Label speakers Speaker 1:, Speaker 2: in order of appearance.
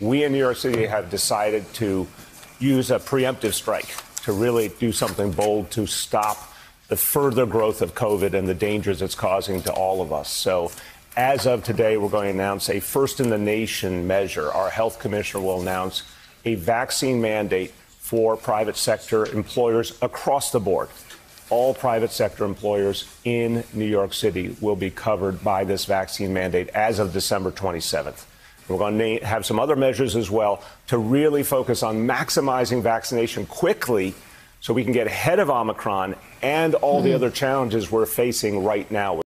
Speaker 1: We in New York City have decided to use a preemptive strike to really do something bold to stop the further growth of COVID and the dangers it's causing to all of us. So, as of today, we're going to announce a first in the nation measure. Our health commissioner will announce a vaccine mandate for private sector employers across the board. All private sector employers in New York City will be covered by this vaccine mandate as of December 27th. We're going to have some other measures as well to really focus on maximizing vaccination quickly so we can get ahead of Omicron and all mm-hmm. the other challenges we're facing right now.